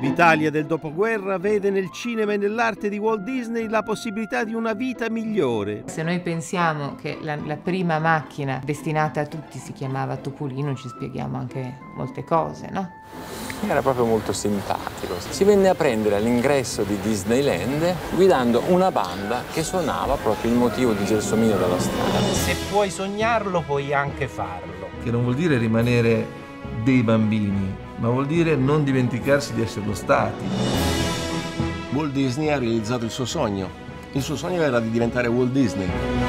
L'Italia del dopoguerra vede nel cinema e nell'arte di Walt Disney la possibilità di una vita migliore. Se noi pensiamo che la, la, prima macchina destinata a tutti si chiamava Topolino, ci spieghiamo anche molte cose, no? Era proprio molto simpatico. Si venne a prendere all'ingresso di Disneyland guidando una banda che suonava proprio il motivo di Gelsomino dalla strada. Se puoi sognarlo, puoi anche farlo. Che non vuol dire rimanere dei bambini, ma vuol dire non dimenticarsi di esserlo stati. Walt Disney ha realizzato il suo sogno. Il suo sogno era di diventare Walt Disney.